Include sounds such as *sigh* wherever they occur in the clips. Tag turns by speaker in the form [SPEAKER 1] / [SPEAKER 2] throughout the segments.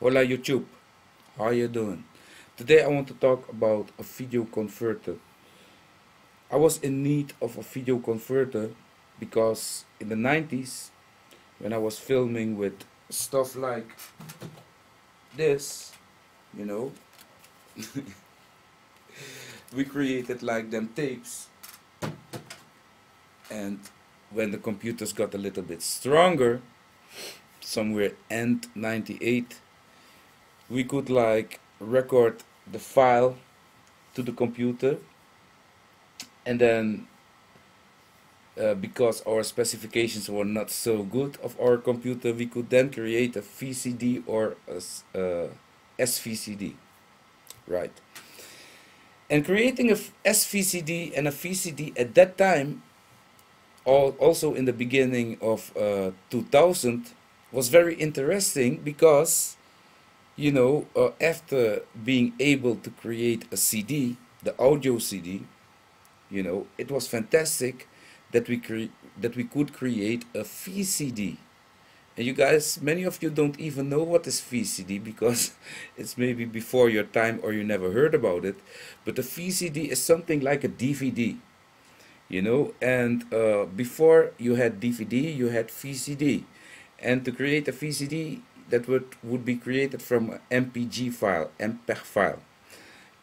[SPEAKER 1] Hola YouTube, how you doing? Today I want to talk about a video converter. I was in need of a video converter because in the 90s when I was filming with stuff like this, you know, *laughs* we created like them tapes and when the computers got a little bit stronger somewhere end 98 we could like record the file to the computer and then uh, because our specifications were not so good of our computer we could then create a VCD or a uh, SVCD right. And creating a SVCD and a VCD at that time all, also in the beginning of uh, 2000 was very interesting because you know, uh, after being able to create a CD, the audio CD, you know, it was fantastic that we that we could create a VCD. And you guys, many of you don't even know what is VCD *laughs* because it's maybe before your time or you never heard about it. But a VCD is something like a DVD, you know. And uh, before you had DVD, you had VCD. And to create a VCD, that would, would be created from an MPG file, MPEG file.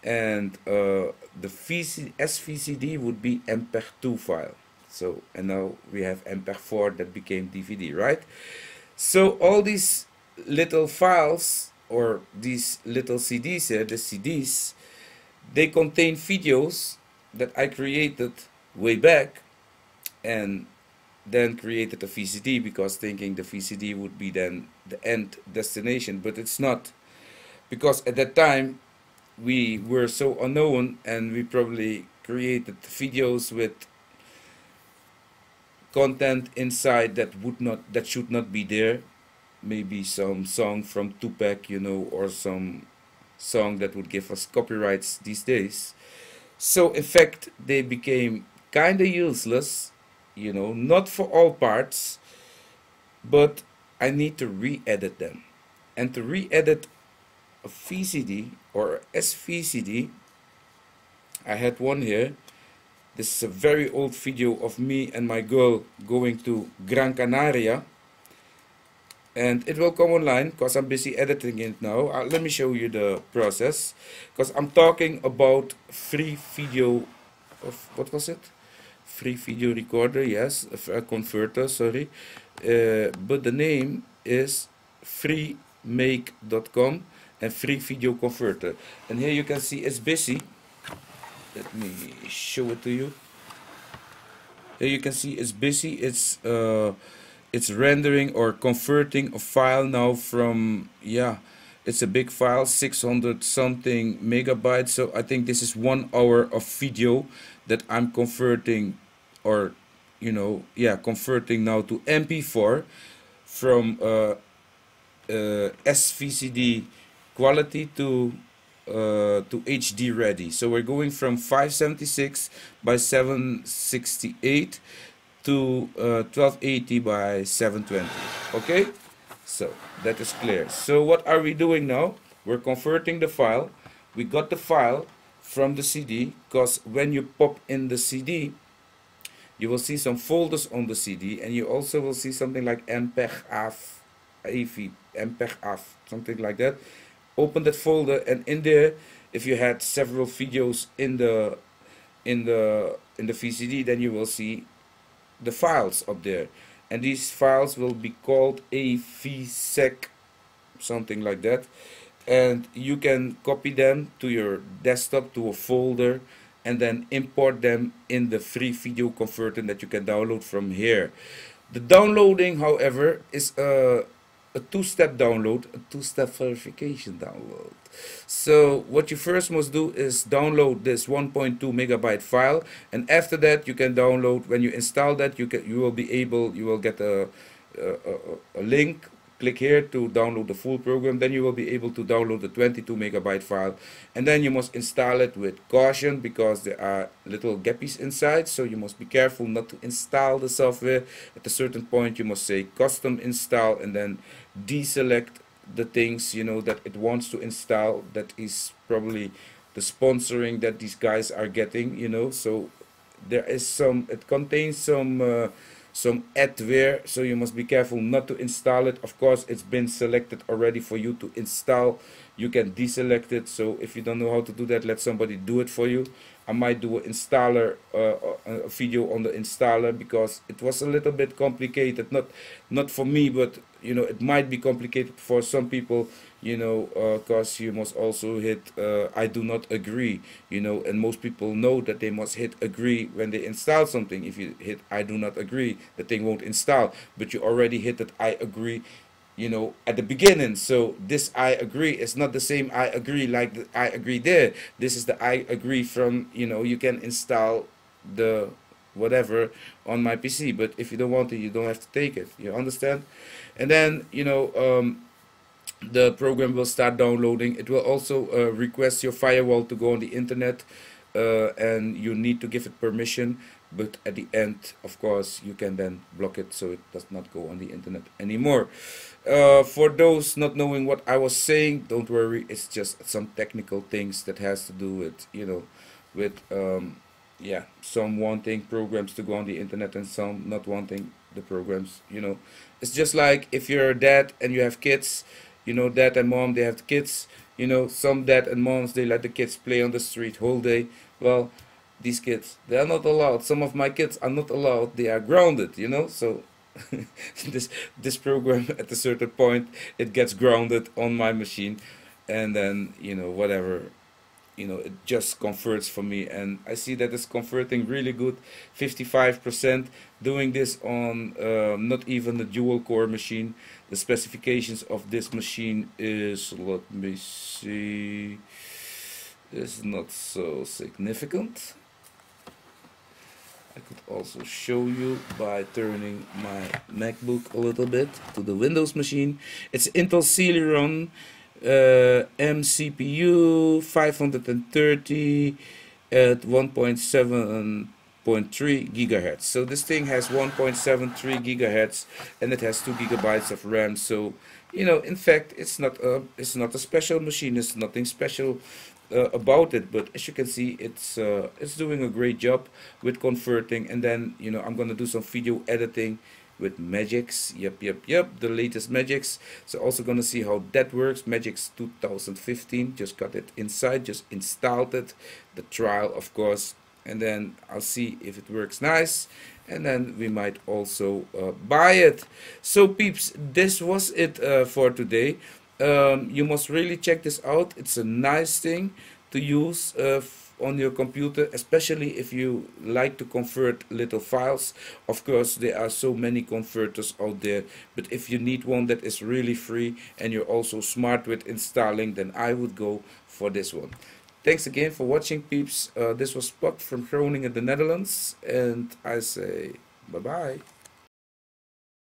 [SPEAKER 1] And uh, the VC, SVCD would be MPEG-2 file. So, and now we have MPEG-4 that became DVD, right? So all these little files, or these little CDs here, the CDs, they contain videos that I created way back and then created a VCD because thinking the VCD would be then the end destination, but it's not. Because at that time, we were so unknown and we probably created videos with content inside that would not that should not be there maybe some song from Tupac you know or some song that would give us copyrights these days so in fact they became kind of useless you know, not for all parts, but I need to re-edit them. And to re-edit a VCD or SVCD, I had one here. This is a very old video of me and my girl going to Gran Canaria. And it will come online because I'm busy editing it now. Uh, let me show you the process. Because I'm talking about free video of, what was it? Free video recorder, yes, a converter, sorry. Uh, but the name is freemake.com and free video converter. And here you can see it's busy. Let me show it to you. Here you can see it's busy. It's uh, it's rendering or converting a file now from yeah it's a big file 600 something megabytes. So I think this is one hour of video that I'm converting or you know yeah converting now to MP4 from uh, uh, SVCD quality to uh, to HD ready. So we're going from 576 by 768 to 1280 uh, by 720 okay so that is clear so what are we doing now we're converting the file we got the file from the CD because when you pop in the CD you will see some folders on the CD and you also will see something like MPEG AF, AV, MPEG AF, something like that. Open that folder and in there, if you had several videos in the in the in the VCD, then you will see the files up there. And these files will be called AVSEQ, something like that. And you can copy them to your desktop to a folder and then import them in the free video converter that you can download from here. The downloading, however, is a, a two-step download, a two-step verification download. So what you first must do is download this 1.2 megabyte file, and after that you can download. When you install that, you can you will be able you will get a a, a, a link click here to download the full program. Then you will be able to download the 22 megabyte file. And then you must install it with caution because there are little gappies inside. So you must be careful not to install the software. At a certain point you must say custom install and then deselect the things you know that it wants to install. That is probably the sponsoring that these guys are getting you know. So there is some it contains some uh, some adware so you must be careful not to install it. Of course it's been selected already for you to install. You can deselect it so if you don't know how to do that let somebody do it for you. I might do an installer uh, a video on the installer because it was a little bit complicated. Not not for me but you know it might be complicated for some people you know because uh, you must also hit uh, I do not agree you know and most people know that they must hit agree when they install something. If you hit I do not agree the thing won't install. But you already hit that I agree you know at the beginning. So this I agree is not the same I agree like the I agree there. This is the I agree from you know you can install the whatever on my PC but if you don't want it you don't have to take it. You understand? And then you know um, the program will start downloading. It will also uh, request your firewall to go on the internet uh, and you need to give it permission. But at the end of course you can then block it so it does not go on the internet anymore. Uh, for those not knowing what I was saying don't worry. It's just some technical things that has to do with you know with um, yeah some wanting programs to go on the internet and some not wanting the programs you know. It's just like if you're a dad and you have kids you know dad and mom they have kids you know some dad and moms they let the kids play on the street whole day. Well these kids they are not allowed. Some of my kids are not allowed. They are grounded you know so *laughs* this this program at a certain point it gets grounded on my machine. And then you know whatever you know it just converts for me. And I see that it's converting really good. 55% doing this on uh, not even a dual core machine. The specifications of this machine is let me see is not so significant. I could also show you by turning my MacBook a little bit to the Windows machine. It's Intel Celeron uh, MCPU 530 at 1.7.3 gigahertz. So this thing has 1.73 gigahertz and it has 2 gigabytes of RAM. So you know, in fact, it's not a it's not a special machine. It's nothing special uh, about it. But as you can see, it's uh, it's doing a great job with converting. And then you know, I'm gonna do some video editing with Magix. Yep, yep, yep, the latest Magix. So also gonna see how that works. Magix 2015, just got it inside, just installed it. The trial, of course, and then I'll see if it works nice. And then we might also uh, buy it. So peeps, this was it uh, for today. Um, you must really check this out. It's a nice thing to use uh, on your computer especially if you like to convert little files. Of course there are so many converters out there but if you need one that is really free and you're also smart with installing then I would go for this one. Thanks again for watching peeps. Uh, this was Puck from Groningen in the Netherlands and I say bye bye